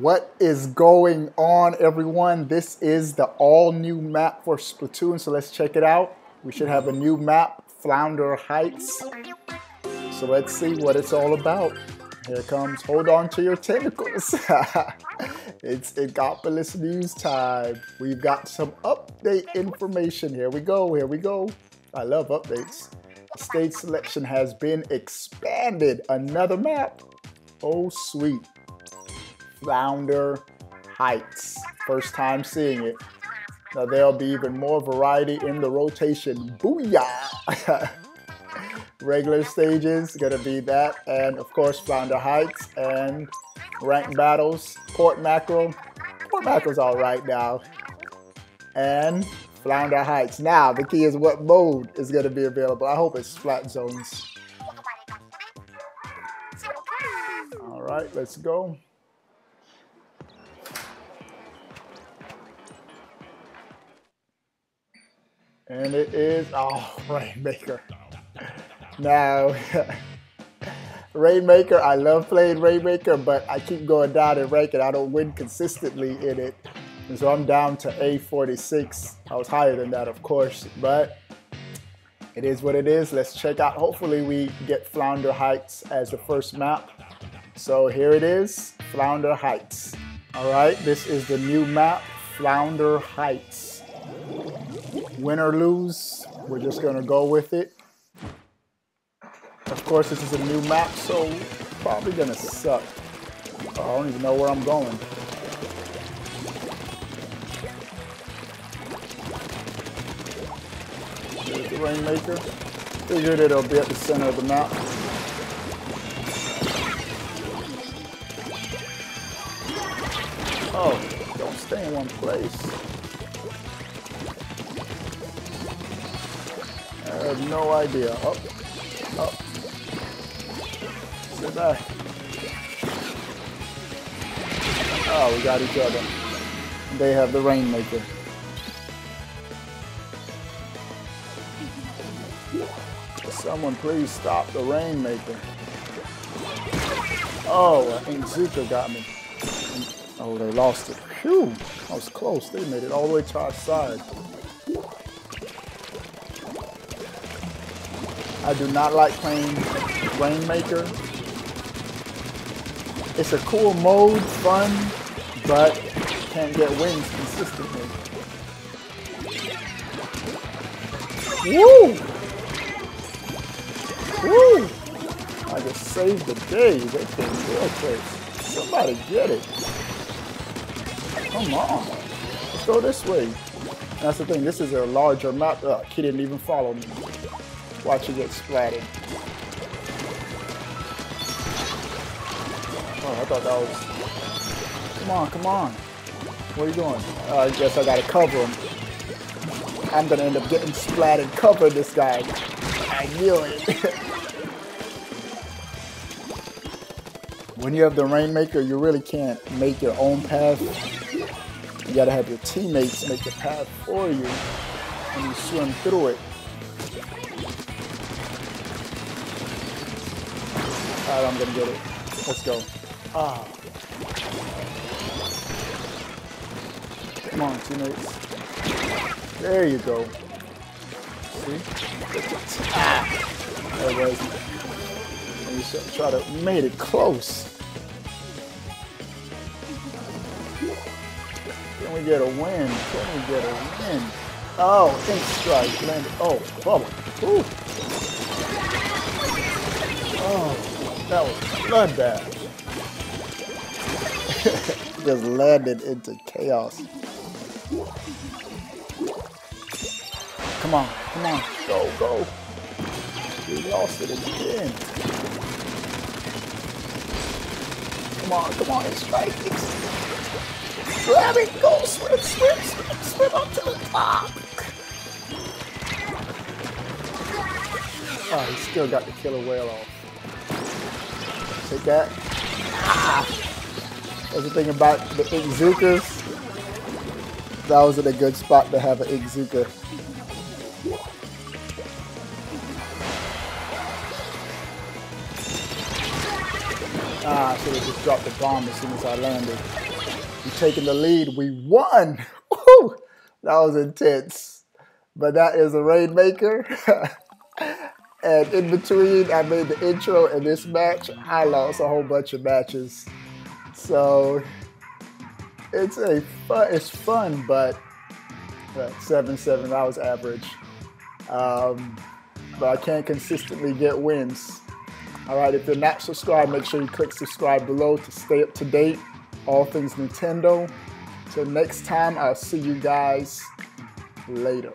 What is going on, everyone? This is the all new map for Splatoon, so let's check it out. We should have a new map, Flounder Heights. So let's see what it's all about. Here comes, hold on to your tentacles. it's Inkopolis news time. We've got some update information. Here we go, here we go. I love updates. Stage selection has been expanded. Another map. Oh, sweet. Flounder Heights. First time seeing it. Now there'll be even more variety in the rotation. Booyah! Regular stages, gonna be that, and of course Flounder Heights and ranked battles. Port Mackerel. Port Mackerel's all right now. And Flounder Heights. Now the key is what mode is gonna be available. I hope it's Splat Zones. All right, let's go. And it is, oh, Rainmaker. Now, Rainmaker, I love playing Rainmaker, but I keep going down in rank and I don't win consistently in it. And so I'm down to A46. I was higher than that, of course, but it is what it is. Let's check out. Hopefully we get Flounder Heights as the first map. So here it is, Flounder Heights. All right, this is the new map, Flounder Heights win or lose, we're just gonna go with it. Of course, this is a new map, so probably gonna suck. I don't even know where I'm going. There's the Rainmaker. Figured it'll be at the center of the map. Oh, don't stay in one place. I have no idea. Up, up. Sit back. Oh, we got each other. They have the Rainmaker. Someone please stop the Rainmaker. Oh, Inkzooka got me. Oh, they lost it. Phew, I was close. They made it all the way to our side. I do not like playing Rainmaker. It's a cool mode, fun, but can't get wins consistently. Woo! Woo! I just saved the day. They came real quick. Somebody get it. Come on. Let's go this way. That's the thing. This is a larger map. Ugh, he didn't even follow me. Watch it get splattered. Oh, I thought that was... Come on, come on. What are you doing? Uh, I guess I gotta cover him. I'm gonna end up getting splattered. Cover this guy. I knew it. when you have the Rainmaker, you really can't make your own path. You gotta have your teammates make the path for you and you swim through it. Alright, I'm gonna get it. Let's go. Ah. Come on, teammates. There you go. See? Ah. There it was. And you try to made it close. Can we get a win? Can we get a win? Oh, Inkstrike landed. Oh, bubble. Ooh. Oh. That was bloodbath. Just landed into chaos. Come on, come on, go, go. We lost it again. Come on, come on, it's striking. Grab it, go, swim, swim, swim, swim up to the top. Oh, he still got the killer whale off. Take that. Ah. That's the thing about the Inkzookas. That was in a good spot to have an Inkzooka. Ah, I should have just dropped the bomb as soon as I landed. We're taking the lead. We won. Woo! That was intense. But that is a Rainmaker. and in between, I made the intro and this match. I lost a whole bunch of matches. So it's a fun, it's fun, but, seven seven that was average. Um, but I can't consistently get wins. All right, if you're not subscribed, make sure you click subscribe below to stay up to date. All things Nintendo. Till next time, I'll see you guys later.